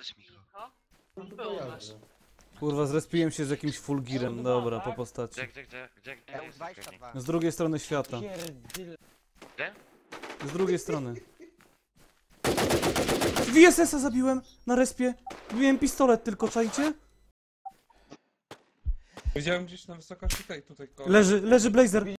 to jest No to Było. Kurwa, zrespiłem się z jakimś fulgirem. Dobra, po postaci. No z drugiej strony świata. Pierdyle. Z drugiej strony. VSS-a zabiłem na respie. Biłem pistolet tylko, czajcie? Widziałem gdzieś na wysokości tej tutaj koło. Leży, leży Blazer.